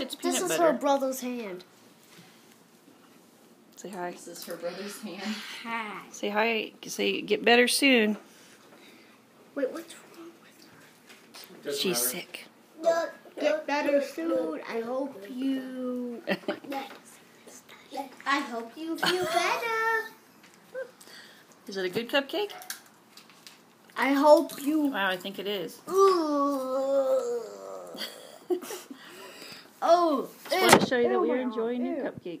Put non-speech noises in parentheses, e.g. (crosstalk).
it's peanut This is butter. her brother's hand. Say hi. This is her brother's hand. Hi. Say hi. Say get better soon. Wait, what's wrong with Doesn't She's matter. sick. her? Get better soon. I hope you. (laughs) I hope you feel (laughs) better. Is it a good cupcake? I hope you. Wow, I think it is. Oh, Just want to show you that we're enjoying new cupcakes.